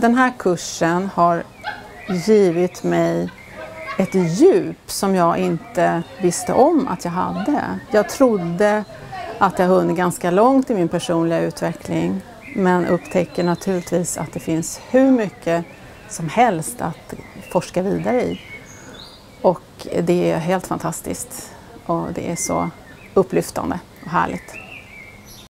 den här kursen har givit mig ett djup som jag inte visste om att jag hade. Jag trodde att jag hunnit ganska långt i min personliga utveckling men upptäcker naturligtvis att det finns hur mycket som helst att forska vidare i. Och det är helt fantastiskt och det är så upplyftande och härligt.